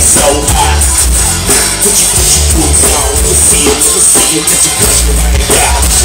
so high. Put your, put your boots on, let's see it, let's see it, put your boots behind right out.